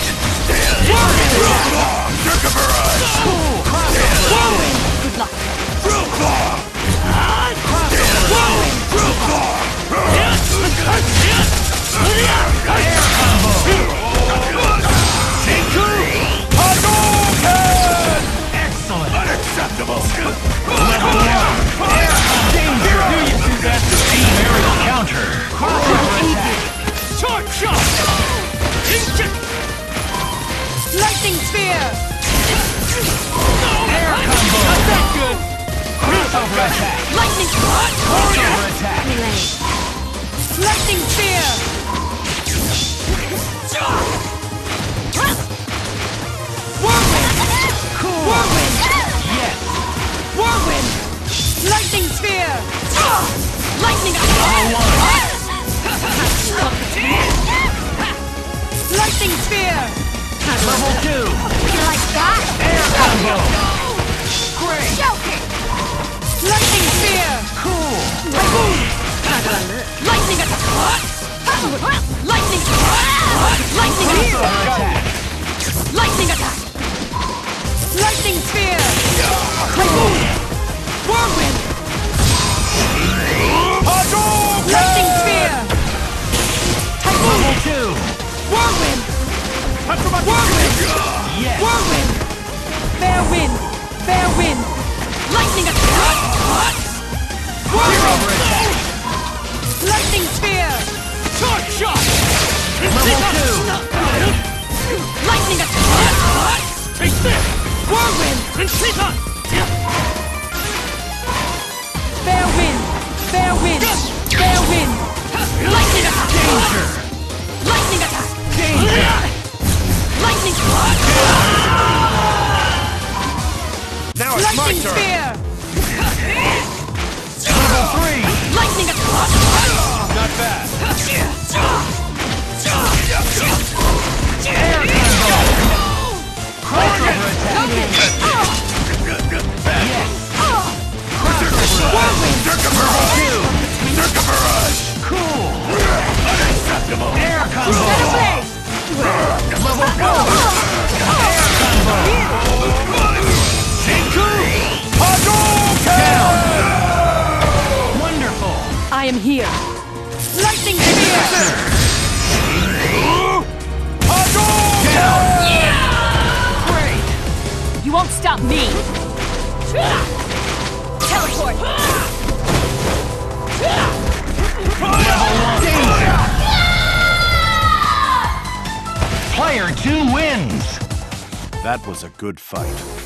Great! Good luck. Lightning sphere. Air combo! Not that good! Crossover attack! Lightning. Crossover attack! Lightning Level two! You like that? Air combo! Great! Joking. Lightning sphere. Cool! Boom. Lightning attack. Lightning. Lightning. Attack! Lightning attack. Lightning sphere. Whirlwind. Yes! Whirlwind. Fair wind. Fair wind. Lightning attack. Whirlwind. Lightning sphere. Short shot! Level two! Lightning attack. Take this! Whirlwind. Fair wind. Fair wind. Now it's my turn! sphere. Level three! Lightning attack. Not bad! Air combo! Crossover attack! Yes! Crossover attack! Two! Cool! Air combo! Level four! Am here. Lightning. Down! Great! You won't stop me. Teleport. Player two wins! That was a good fight.